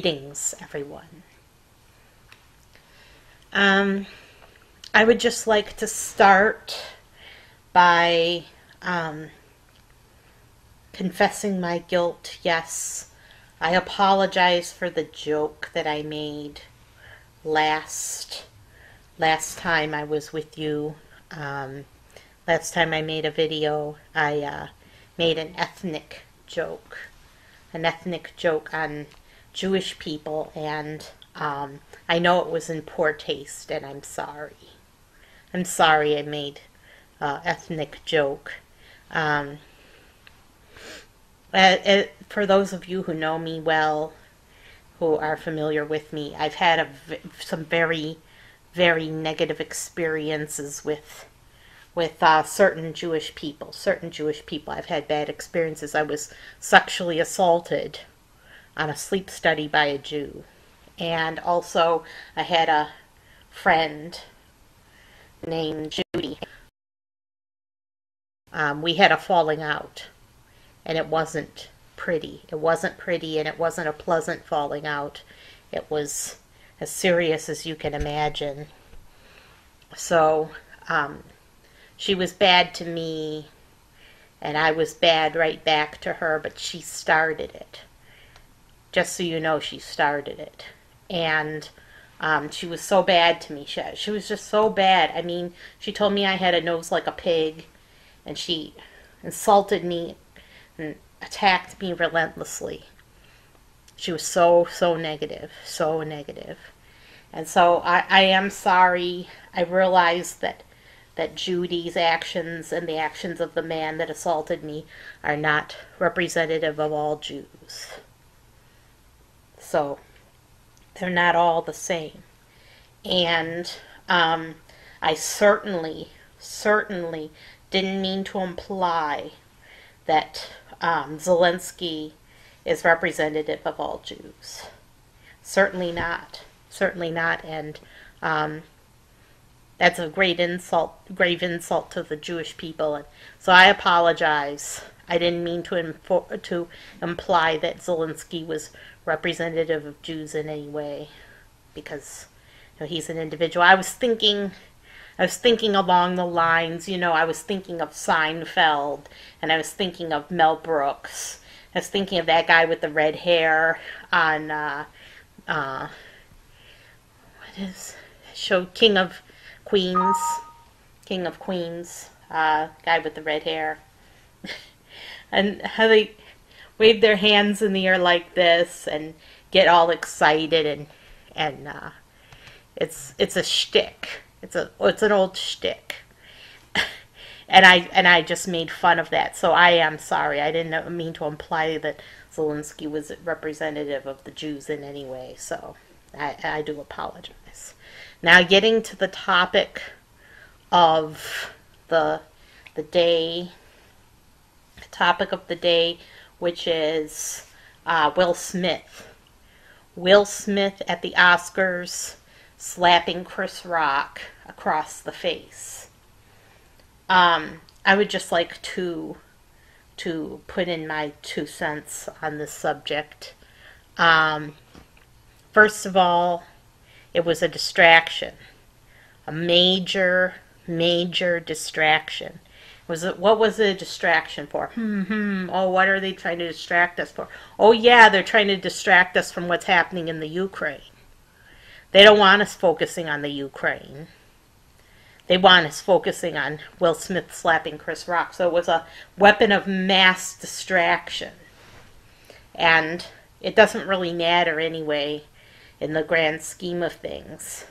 Greetings, everyone. Um, I would just like to start by um, confessing my guilt. Yes, I apologize for the joke that I made last last time I was with you. Um, last time I made a video, I uh, made an ethnic joke, an ethnic joke on Jewish people, and um, I know it was in poor taste, and I'm sorry. I'm sorry I made uh, ethnic joke. Um, uh, uh, for those of you who know me well, who are familiar with me, I've had a, some very, very negative experiences with with uh, certain Jewish people. Certain Jewish people, I've had bad experiences. I was sexually assaulted on a sleep study by a Jew. And also, I had a friend named Judy. Um, we had a falling out, and it wasn't pretty. It wasn't pretty, and it wasn't a pleasant falling out. It was as serious as you can imagine. So, um, she was bad to me, and I was bad right back to her, but she started it just so you know, she started it. And um, she was so bad to me. She, she was just so bad. I mean, she told me I had a nose like a pig, and she insulted me and attacked me relentlessly. She was so, so negative, so negative. And so I, I am sorry. I realize that that Judy's actions and the actions of the man that assaulted me are not representative of all Jews. So they're not all the same. And um, I certainly, certainly didn't mean to imply that um, Zelensky is representative of all Jews. Certainly not. Certainly not. And um, that's a great insult, grave insult to the Jewish people. And so I apologize. I didn't mean to, to imply that Zelensky was representative of Jews in any way because you know, he's an individual. I was thinking I was thinking along the lines, you know, I was thinking of Seinfeld and I was thinking of Mel Brooks. I was thinking of that guy with the red hair on uh uh what is show King of Queens. King of Queens, uh guy with the red hair. and how they wave their hands in the air like this and get all excited and and uh, it's it's a shtick. It's a it's an old shtick. and I and I just made fun of that. So I am sorry. I didn't mean to imply that Zelensky was representative of the Jews in any way. So I, I do apologize. Now getting to the topic of the the day, topic of the day which is uh, Will Smith. Will Smith at the Oscars slapping Chris Rock across the face. Um, I would just like to to put in my two cents on this subject. Um, first of all, it was a distraction, a major, major distraction. Was it what was the distraction for? Hmm, hmm. Oh, what are they trying to distract us for? Oh yeah, they're trying to distract us from what's happening in the Ukraine. They don't want us focusing on the Ukraine. They want us focusing on Will Smith slapping Chris Rock. So it was a weapon of mass distraction. And it doesn't really matter anyway in the grand scheme of things.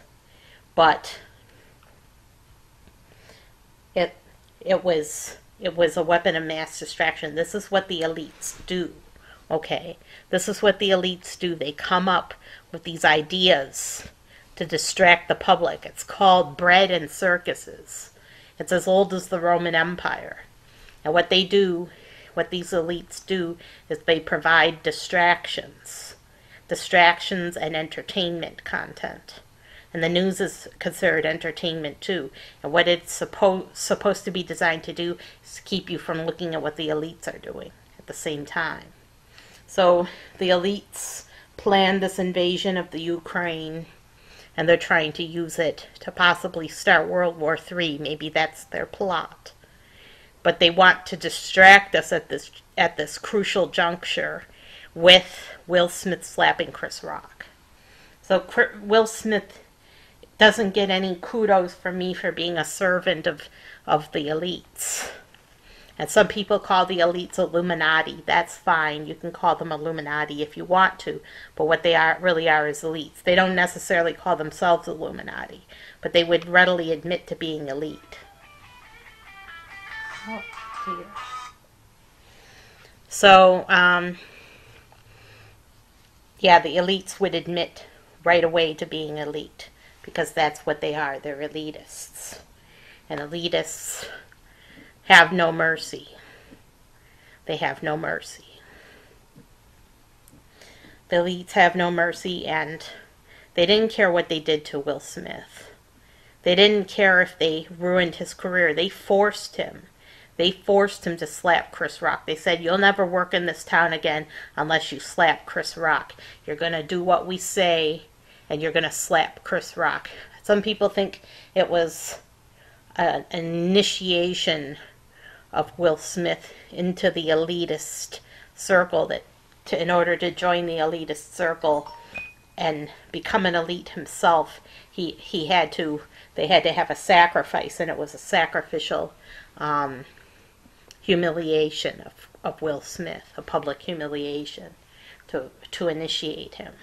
But it it was it was a weapon of mass distraction. This is what the elites do. Okay, this is what the elites do. They come up with these ideas to distract the public. It's called bread and circuses. It's as old as the Roman Empire. And what they do, what these elites do, is they provide distractions. Distractions and entertainment content and the news is considered entertainment too. And what it's suppo- supposed to be designed to do is keep you from looking at what the elites are doing at the same time. So the elites planned this invasion of the Ukraine and they're trying to use it to possibly start World War III. Maybe that's their plot. But they want to distract us at this at this crucial juncture with Will Smith slapping Chris Rock. So Will Smith doesn't get any kudos from me for being a servant of of the elites. And some people call the elites Illuminati. That's fine. You can call them Illuminati if you want to. But what they are really are is elites. They don't necessarily call themselves Illuminati, but they would readily admit to being elite. Oh, here. So, um, yeah, the elites would admit right away to being elite because that's what they are. They're elitists. And elitists have no mercy. They have no mercy. The elites have no mercy, and they didn't care what they did to Will Smith. They didn't care if they ruined his career. They forced him. They forced him to slap Chris Rock. They said, You'll never work in this town again unless you slap Chris Rock. You're going to do what we say, and you're going to slap Chris Rock. Some people think it was an initiation of Will Smith into the elitist circle that to, in order to join the elitist circle and become an elite himself he he had to they had to have a sacrifice and it was a sacrificial um, humiliation of, of Will Smith a public humiliation to to initiate him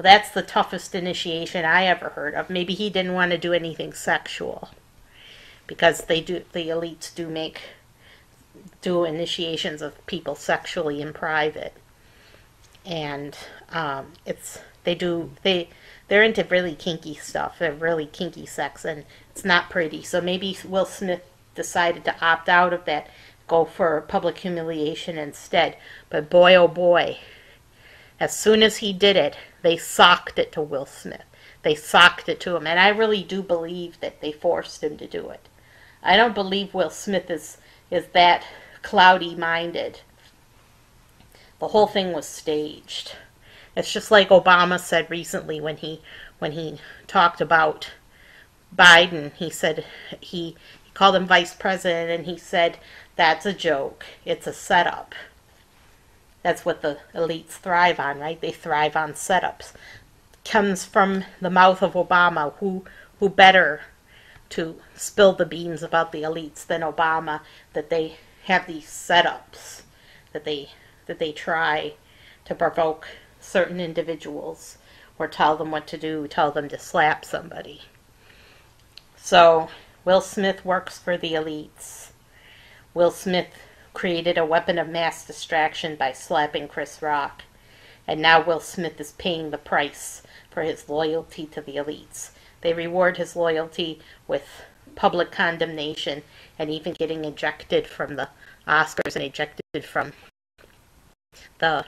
well that's the toughest initiation I ever heard of. Maybe he didn't want to do anything sexual because they do the elites do make do initiations of people sexually in private. And um, it's they do they they're into really kinky stuff they're really kinky sex and it's not pretty. So maybe will smith decided to opt out of that go for public humiliation instead. But boy oh boy as soon as he did it they socked it to will smith they socked it to him and i really do believe that they forced him to do it I don't believe Will Smith is is that cloudy minded. The whole thing was staged. It's just like Obama said recently when he when he talked about Biden. He said he, he called him vice president and he said that's a joke. It's a setup. That's what the elites thrive on, right? They thrive on setups. Comes from the mouth of Obama. Who who better to spill the beans about the elites than Obama that they have these setups that they that they try to provoke certain individuals or tell them what to do, tell them to slap somebody. So, Will Smith works for the elites. Will Smith created a weapon of mass distraction by slapping Chris Rock. And now Will Smith is paying the price for his loyalty to the elites. They reward his loyalty with public condemnation and even getting ejected from the Oscars and ejected from the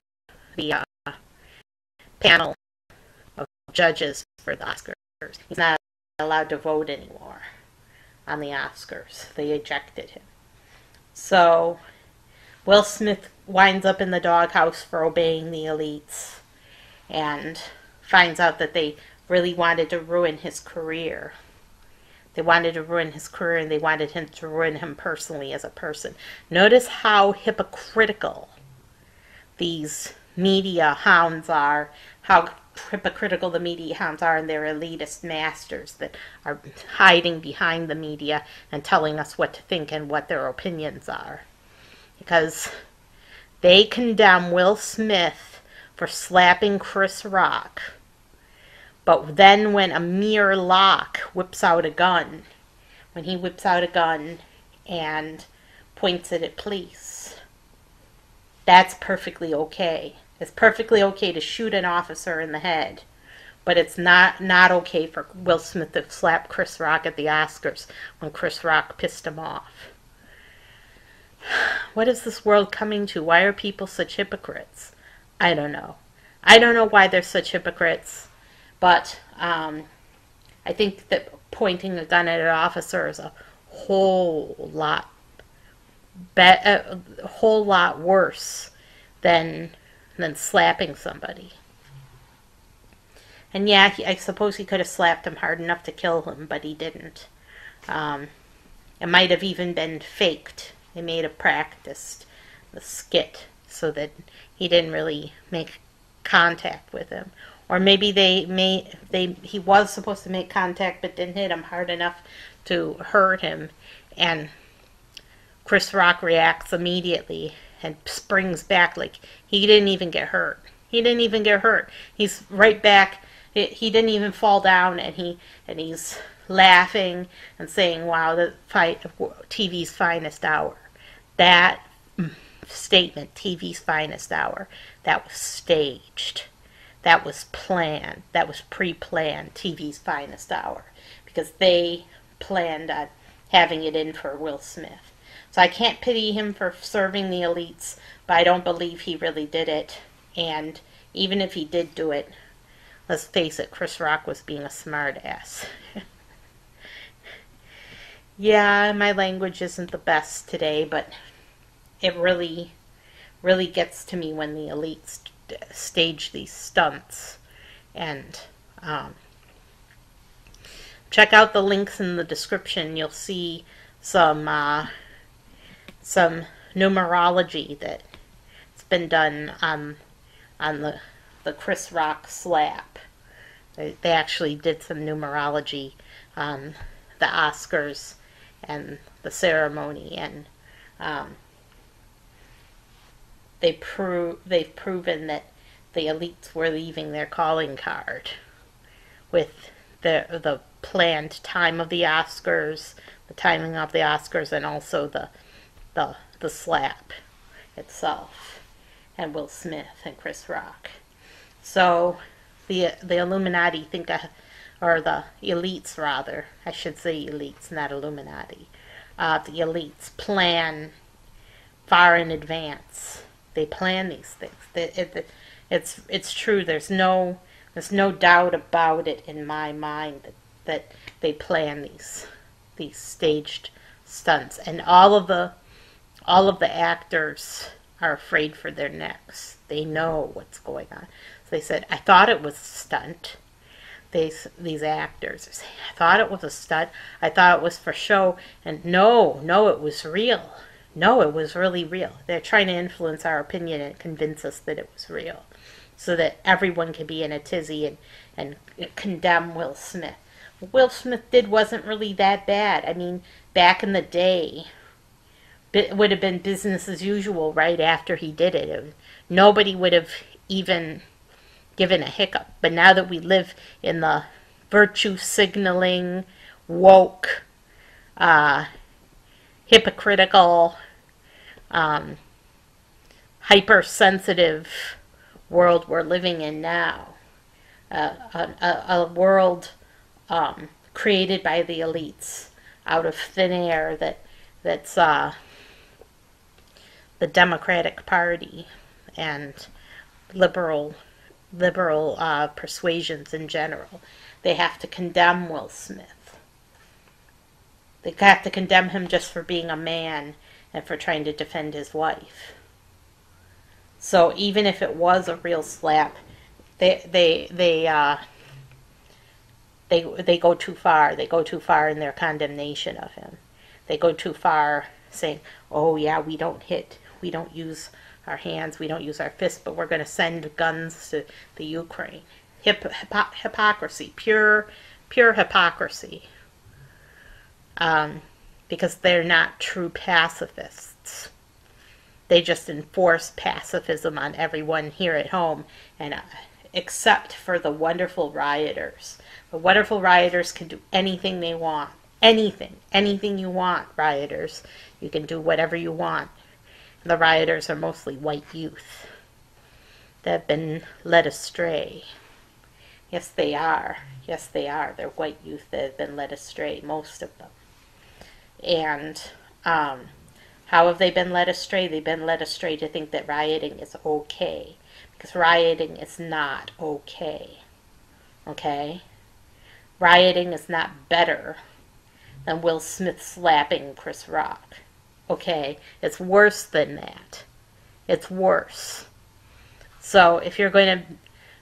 the uh, panel of judges for the Oscars. He's not allowed to vote anymore on the Oscars. They ejected him. So Will Smith winds up in the doghouse for obeying the elites and finds out that they really wanted to ruin his career. They wanted to ruin his career and they wanted him to ruin him personally as a person. Notice how hypocritical these media hounds are, how hypocritical the media hounds are and their elitist masters that are hiding behind the media and telling us what to think and what their opinions are. Because they condemn Will Smith for slapping Chris Rock but then when Amir Locke whips out a gun, when he whips out a gun and points it at police, that's perfectly okay. It's perfectly okay to shoot an officer in the head, but it's not not okay for Will Smith to slap Chris Rock at the Oscars when Chris Rock pissed him off. What is this world coming to? Why are people such hypocrites? I don't know. I don't know why they're such hypocrites. But um, I think that pointing a gun at an officer is a whole lot be- a whole lot worse than than slapping somebody. and yeah, he, I suppose he could have slapped him hard enough to kill him, but he didn't. Um, it might have even been faked. They made a practiced the skit so that he didn't really make contact with him. Or maybe they may they he was supposed to make contact but didn't hit him hard enough to hurt him and Chris Rock reacts immediately and springs back like he didn't even get hurt. He didn't even get hurt. He's right back. He didn't even fall down and he and he's laughing and saying, "Wow, the fight of TV's finest hour." That statement, TV's finest hour, that was staged. That was planned. That was pre-planned. TV's finest hour because they planned on having it in for Will Smith. So I can't pity him for serving the elites, but I don't believe he really did it. And even if he did do it, let's face it, Chris Rock was being a smartass. yeah, my language isn't the best today, but it really, really gets to me when the elites stage these stunts. And um, check out the links in the description. You'll see some uh, some numerology that's been done on on the the Chris Rock slap. They, they actually did some numerology on the Oscars and the ceremony, and um, they prove they've proven that the elites were leaving their calling card with the the planned time of the Oscars, the timing of the Oscars, and also the the the slap itself, and Will Smith and Chris Rock. So the the Illuminati think, I, or the elites rather, I should say elites, not Illuminati. Uh, the elites plan far in advance. They plan these things. It, it, it's it's true. There's no there's no doubt about it in my mind that, that they plan these these staged stunts, and all of the all of the actors are afraid for their necks. They know what's going on. So they said, I thought it was a stunt. These, these actors I thought it was a stunt. I thought it was for show. And no, no, it was real. No, it was really real. They're trying to influence our opinion and convince us that it was real. So that everyone can be in a tizzy and, and condemn Will Smith. What Will Smith did wasn't really that bad. I mean, back in the day, it would have been business as usual right after he did it. it. Nobody would have even given a hiccup. But now that we live in the virtue signaling, woke, uh, hypocritical, um, hypersensitive world we're living in now, uh, a, a, world um, created by the elites out of thin air that that's uh, the Democratic Party and liberal liberal uh, persuasions in general. They have to condemn Will Smith. They have to condemn him just for being a man and for trying to defend his wife. So even if it was a real slap, they they they uh, they they go too far. They go too far in their condemnation of him. They go too far saying, "Oh yeah, we don't hit we don't use our hands, we don't use our fists, but we're going to send guns to the Ukraine. Hip, hypo- hypocrisy, pure, pure hypocrisy. Um, because they're not true pacifists. They just enforce pacifism on everyone here at home, and uh, except for the wonderful rioters. The wonderful rioters can do anything they want. Anything. Anything you want, rioters. You can do whatever you want. The rioters are mostly white youth that have been led astray. Yes, they are. Yes, they are. They're white youth that have been led astray, most of them. And um, how have they been led astray? They've been led astray to think that rioting is okay. Because rioting is not okay. Okay? Rioting is not better than Will Smith slapping Chris Rock. Okay, it's worse than that. It's worse. So if you're going to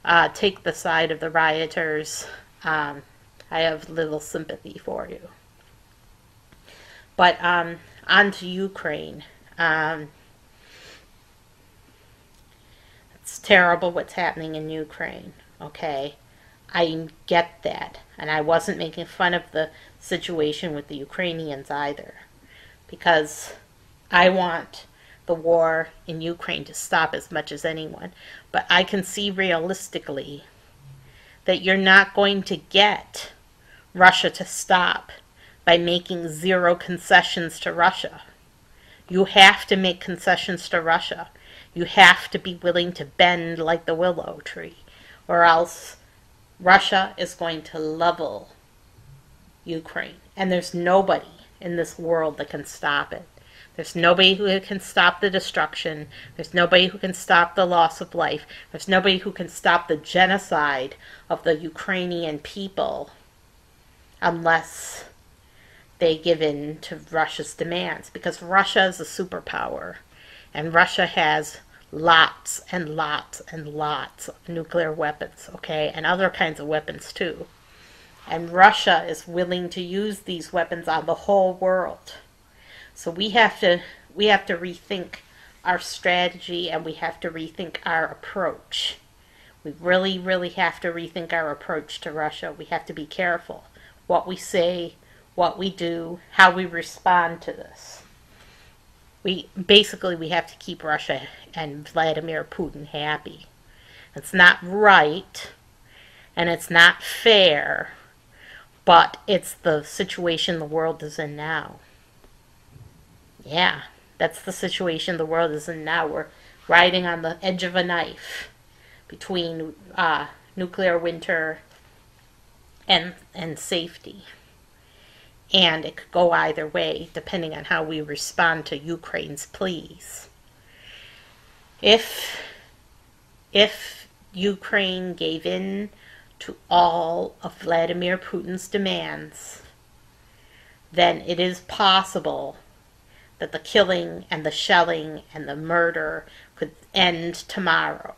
uh, take the side of the rioters, um, I have little sympathy for you. But um, on to Ukraine. Um, it's terrible what's happening in Ukraine, okay? I get that. And I wasn't making fun of the situation with the Ukrainians either. Because I want the war in Ukraine to stop as much as anyone. But I can see realistically that you're not going to get Russia to stop by making zero concessions to Russia. You have to make concessions to Russia. You have to be willing to bend like the willow tree, or else Russia is going to level Ukraine. And there's nobody in this world that can stop it. There's nobody who can stop the destruction. There's nobody who can stop the loss of life. There's nobody who can stop the genocide of the Ukrainian people unless they give in to Russia's demands. Because Russia is a superpower. And Russia has lots and lots and lots of nuclear weapons, okay? And other kinds of weapons too. And Russia is willing to use these weapons on the whole world. So we have to we have to rethink our strategy and we have to rethink our approach. We really, really have to rethink our approach to Russia. We have to be careful what we say, what we do, how we respond to this. We basically we have to keep Russia and Vladimir Putin happy. It's not right and it's not fair, but it's the situation the world is in now. Yeah, that's the situation the world is in now. We're riding on the edge of a knife between uh, nuclear winter and and safety. And it could go either way, depending on how we respond to Ukraine's pleas. If if Ukraine gave in to all of Vladimir Putin's demands, then it is possible that the killing and the shelling and the murder could end tomorrow.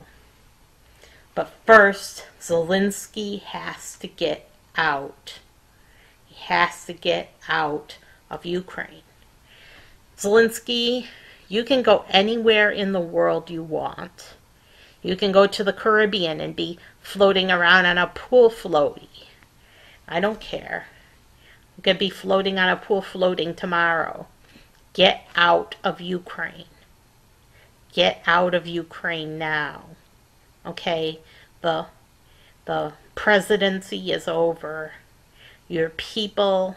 But first, Zelensky has to get out. He has to get out of Ukraine. Zelensky, you can go anywhere in the world you want. You can go to the Caribbean and be floating around on a pool floaty. I don't care. You could be floating on a pool floating tomorrow. Get out of Ukraine. Get out of Ukraine now. Okay? The the presidency is over. Your people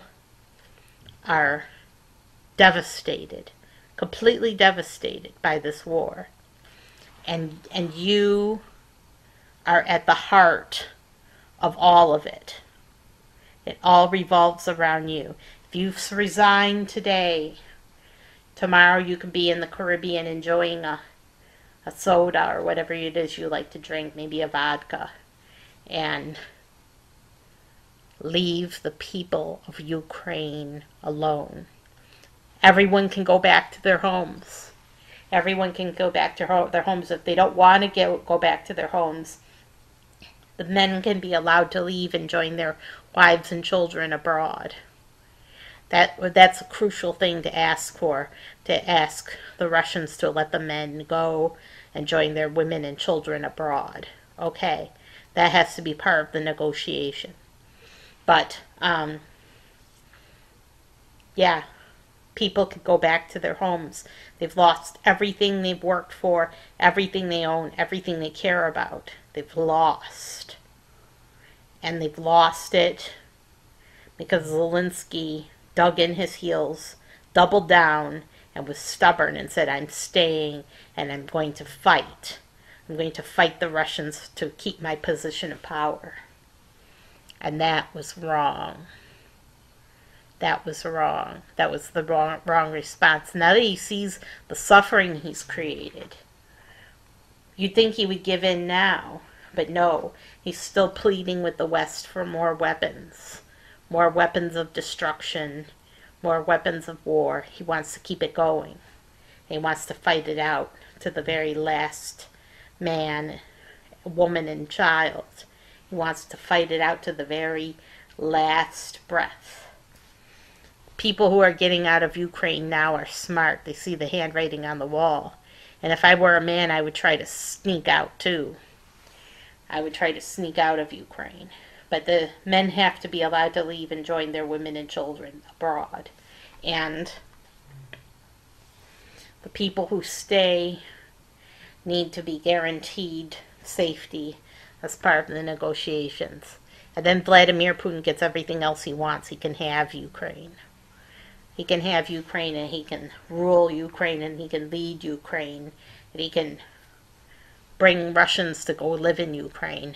are devastated, completely devastated by this war. And and you are at the heart of all of it. It all revolves around you. If you resign today, tomorrow you could be in the Caribbean enjoying a, a soda or whatever it is you like to drink, maybe a vodka, and leave the people of Ukraine alone. Everyone can go back to their homes. Everyone can go back to their homes if they don't want to get, go back to their homes. The men can be allowed to leave and join their wives and children abroad. That that's a crucial thing to ask for. To ask the Russians to let the men go and join their women and children abroad. Okay, that has to be part of the negotiation. But um, yeah, people could go back to their homes. They've lost everything they've worked for, everything they own, everything they care about. They've lost. And they've lost it because Zelensky dug in his heels, doubled down, and was stubborn and said, I'm staying and I'm going to fight. I'm going to fight the Russians to keep my position of power. And that was wrong. That was wrong. That was the wrong, wrong response. Now that he sees the suffering he's created, you'd think he would give in now. But no, he's still pleading with the West for more weapons more weapons of destruction, more weapons of war. He wants to keep it going. He wants to fight it out to the very last man woman and child. He wants to fight it out to the very last breath. People who are getting out of Ukraine now are smart. They see the handwriting on the wall. And if I were a man, I would try to sneak out too. I would try to sneak out of Ukraine. But the men have to be allowed to leave and join their women and children abroad. And the people who stay need to be guaranteed safety as part of the negotiations. And then Vladimir Putin gets everything else he wants. He can have Ukraine. He can have Ukraine and he can rule Ukraine and he can lead Ukraine and he can bring Russians to go live in Ukraine.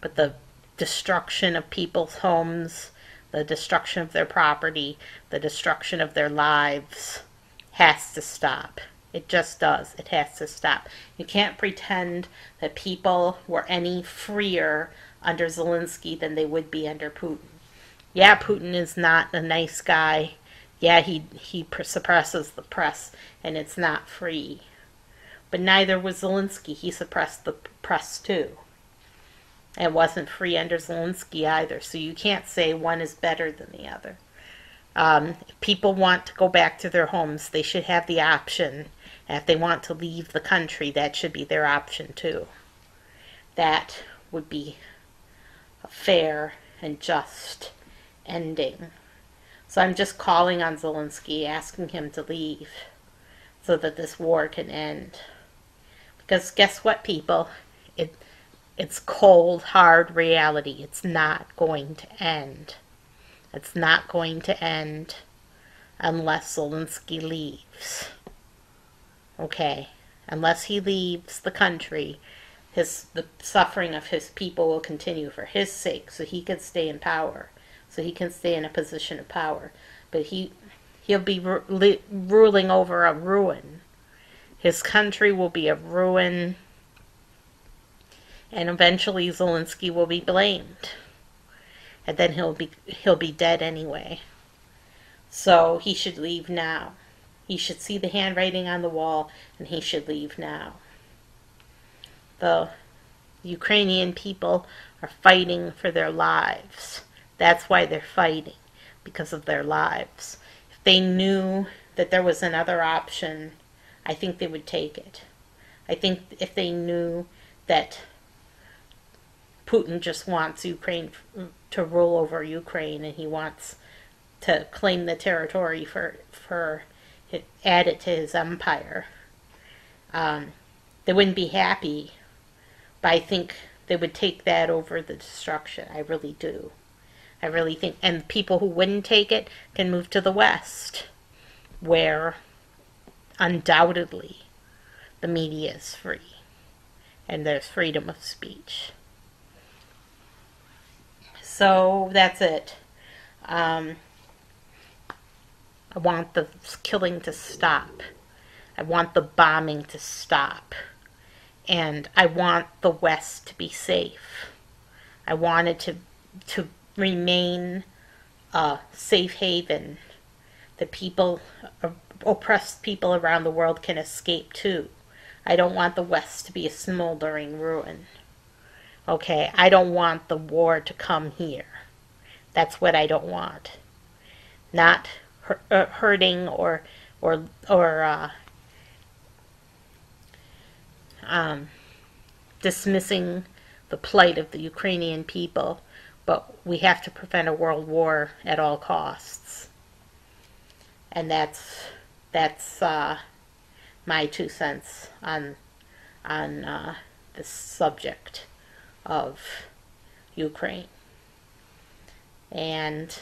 But the destruction of people's homes, the destruction of their property, the destruction of their lives has to stop. It just does. It has to stop. You can't pretend that people were any freer under Zelensky than they would be under Putin. Yeah, Putin is not a nice guy. Yeah, he he suppresses the press and it's not free. But neither was Zelensky. He suppressed the press too. It wasn't free under Zelensky either. So you can't say one is better than the other. Um, if people want to go back to their homes, they should have the option. If they want to leave the country, that should be their option too. That would be a fair and just ending. So I'm just calling on Zelensky, asking him to leave so that this war can end. Because guess what, people? It, it's cold, hard reality. It's not going to end. It's not going to end unless Zelensky leaves. Okay? Unless he leaves the country, his the suffering of his people will continue for his sake, so he can stay in power, so he can stay in a position of power. But he he'll be ru- ruling over a ruin. His country will be a ruin, and eventually Zelensky will be blamed and then he'll be he'll be dead anyway. So he should leave now. He should see the handwriting on the wall and he should leave now. The Ukrainian people are fighting for their lives. That's why they're fighting, because of their lives. If they knew that there was another option, I think they would take it. I think if they knew that Putin just wants Ukraine to rule over Ukraine and he wants to claim the territory for for add it to his empire. Um, they wouldn't be happy, but I think they would take that over the destruction. I really do. I really think, and people who wouldn't take it can move to the West, where undoubtedly the media is free and there's freedom of speech. So that's it. Um, I want the killing to stop. I want the bombing to stop. And I want the West to be safe. I want it to, to remain a safe haven that people, uh, oppressed people around the world can escape to. I don't want the West to be a smoldering ruin. Okay, I don't want the war to come here. That's what I don't want. Not uh, hurting or or or uh, um, dismissing the plight of the Ukrainian people, but we have to prevent a world war at all costs. And that's that's uh, my two cents on on uh, this subject of Ukraine. And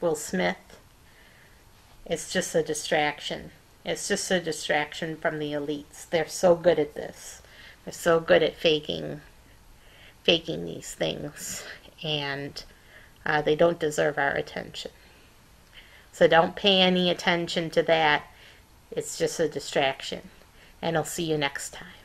Will Smith, it's just a distraction. It's just a distraction from the elites. They're so good at this. They're so good at faking faking these things and uh, they don't deserve our attention. So don't pay any attention to that. It's just a distraction. And I'll see you next time.